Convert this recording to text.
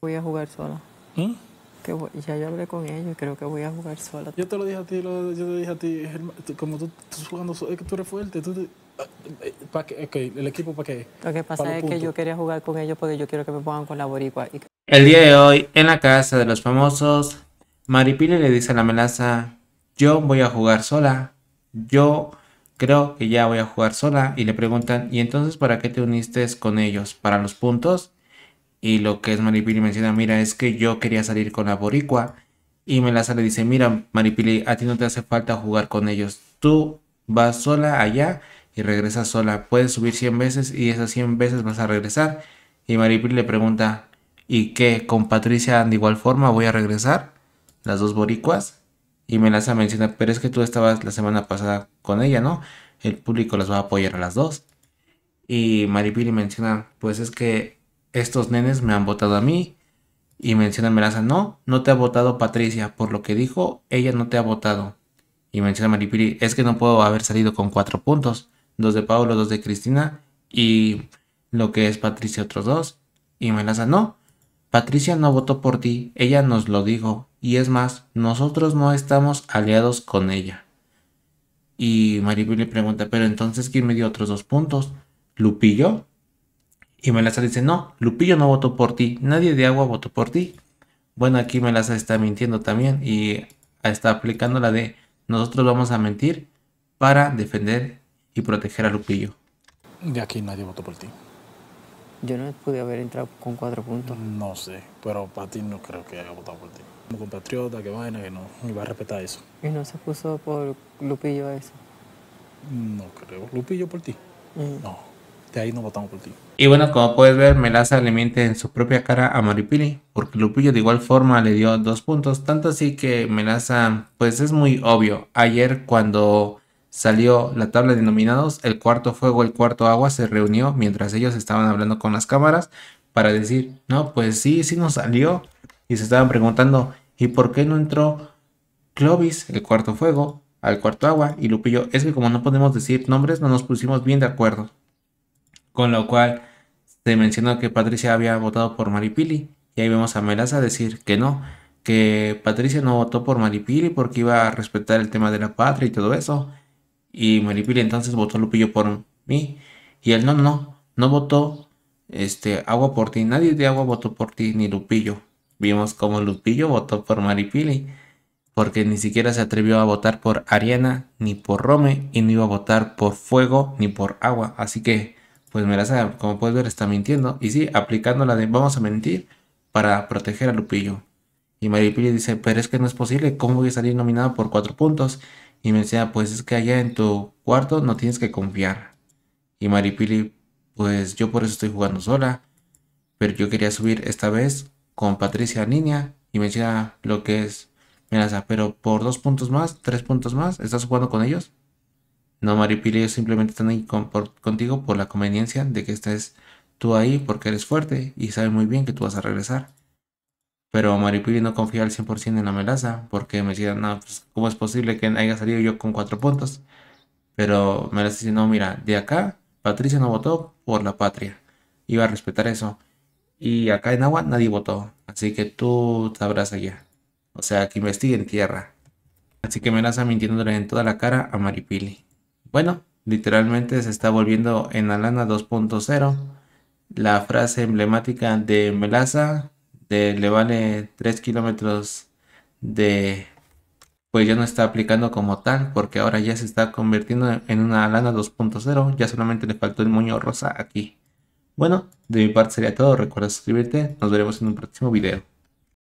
Voy a jugar sola. ¿Mm? Que voy- ya yo hablé con ellos y creo que voy a jugar sola. Yo te lo dije a ti, lo- yo te dije a ti, como tú estás jugando, so- es que tú eres fuerte, tú, ¿para qué? Ok, el equipo para qué? Lo que pasa es que yo quería jugar con ellos porque yo quiero que me pongan con la boricua. Y El día de hoy, en la casa de los famosos, Maripili le dice a la melaza, yo voy a jugar sola, yo creo que ya voy a jugar sola, y le preguntan, ¿y entonces para qué te uniste con ellos? ¿Para los puntos? Y lo que es Maripili menciona, mira, es que yo quería salir con la boricua, y Melaza le dice, mira, Maripili, a ti no te hace falta jugar con ellos, tú vas sola allá y regresas sola, puedes subir 100 veces y esas 100 veces vas a regresar. Y Maripili le pregunta, ¿y qué? ¿Con Patricia de igual forma voy a regresar? Las dos boricuas. Y Melaza menciona, pero es que tú estabas la semana pasada con ella, ¿no? El público las va a apoyar a las dos. Y Maripili menciona, pues es que estos nenes me han votado a mí. Y menciona Melaza, no, no te ha votado Patricia. Por lo que dijo, ella no te ha votado. Y menciona Maripili, es que no puedo haber salido con cuatro puntos. Dos de Pablo, dos de Cristina. Y lo que es Patricia otros dos. Y Melaza, no, Patricia no votó por ti, ella nos lo dijo, y es más, nosotros no estamos aliados con ella. Y le pregunta, pero entonces, ¿quién me dio otros dos puntos? ¿Lupillo? Y Melaza dice, no, Lupillo no votó por ti, nadie de agua votó por ti. Bueno, aquí Melaza está mintiendo también y está aplicando la de nosotros vamos a mentir para defender y proteger a Lupillo. De aquí nadie votó por ti. yo no pude haber entrado con cuatro puntos. No sé, pero para ti no creo que haya votado por ti. Como compatriota, que vaina, que no, y va a respetar eso. Y no se puso por Lupillo eso. No creo. ¿Lupillo por ti? Mm. No, de ahí no votamos por. Y bueno, como puedes ver, Melaza le miente en su propia cara a Maripili, porque Lupillo de igual forma le dio dos puntos, tanto así que Melaza, pues es muy obvio. Ayer cuando salió la tabla de nominados, el cuarto fuego, el cuarto agua se reunió mientras ellos estaban hablando con las cámaras para decir, no, pues sí, sí nos salió. Y se estaban preguntando, ¿y por qué no entró Clovis, el cuarto fuego, al cuarto agua? Y Lupillo, es que como no podemos decir nombres, no nos pusimos bien de acuerdo. Con lo cual se mencionó que Patricia había votado por Maripili. Y ahí vemos a Melaza decir que no, que Patricia no votó por Maripili porque iba a respetar el tema de la patria y todo eso. Y Maripili entonces votó Lupillo por mí. Y él no, no, no votó este, Agua por ti. Nadie de Agua votó por ti, ni Lupillo. Vimos como Lupillo votó por Maripili. Porque ni siquiera se atrevió a votar por Ariana ni por Rome. Y no iba a votar por Fuego ni por Agua. Así que pues Melaza, como puedes ver, está mintiendo. Y sí, aplicando la de vamos a mentir para proteger a Lupillo. Y Maripili dice, pero es que no es posible, ¿cómo voy a salir nominado por cuatro puntos? Y me decía, pues es que allá en tu cuarto no tienes que confiar. Y Maripili, pues yo por eso estoy jugando sola. Pero yo quería subir esta vez con Patricia Niña. Y me decía lo que es Melaza, pero por dos puntos más, tres puntos más, ¿estás jugando con ellos? No, Maripili, ellos simplemente están ahí contigo por la conveniencia de que estés tú ahí porque eres fuerte y saben muy bien que tú vas a regresar. Pero Maripili no confía al 100% en la melaza porque me decía, no, pues, ¿cómo es posible que haya salido yo con cuatro puntos? Pero Melaza dice, no, mira, de acá Patricia no votó por la patria. Iba a respetar eso. Y acá en agua nadie votó. Así que tú sabrás allá. O sea, que investigue en tierra. Así que Melaza mintiéndole en toda la cara a Maripili. Bueno, literalmente se está volviendo en Alana 2.0. La frase emblemática de Melaza de le vale 3 kilómetros de... Pues ya no está aplicando como tal, porque ahora ya se está convirtiendo en una Alana 2.0. Ya solamente le faltó el moño rosa aquí. Bueno, de mi parte sería todo. Recuerda suscribirte. Nos veremos en un próximo video.